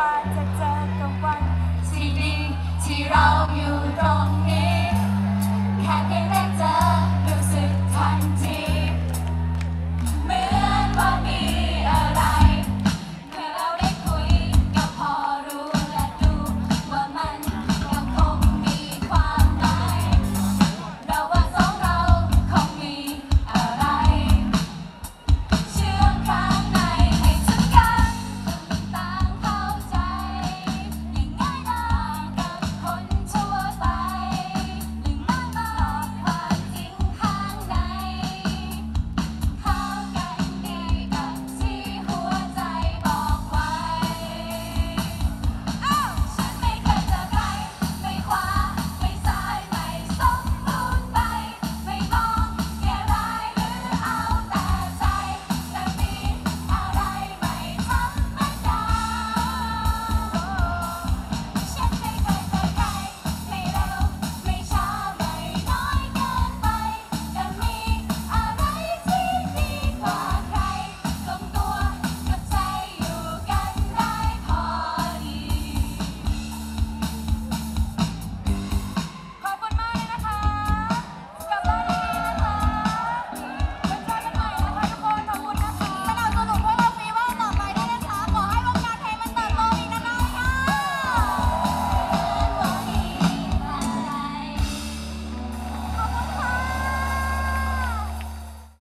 ว่าจะเจอกับวันที่ดีที่เราอยู่